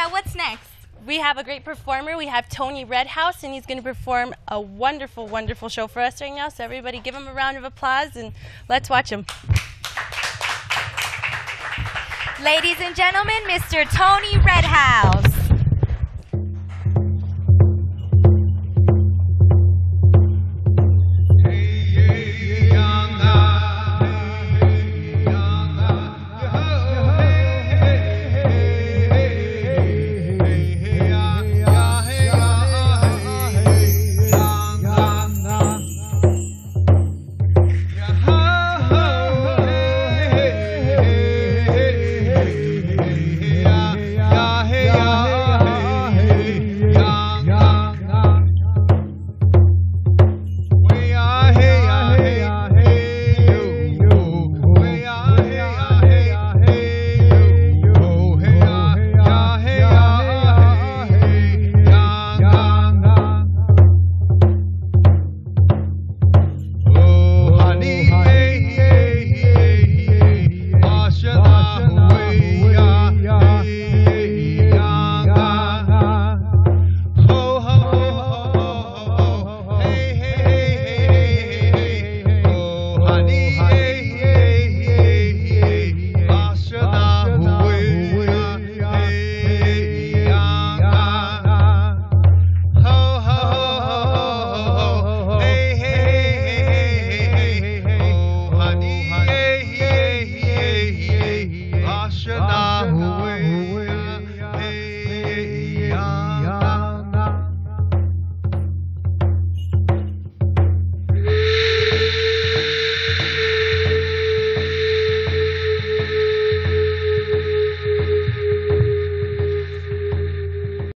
Becca, what's next? We have a great performer. We have Tony Redhouse, and he's going to perform a wonderful, wonderful show for us right now. So, everybody, give him a round of applause and let's watch him. Ladies and gentlemen, Mr. Tony Redhouse.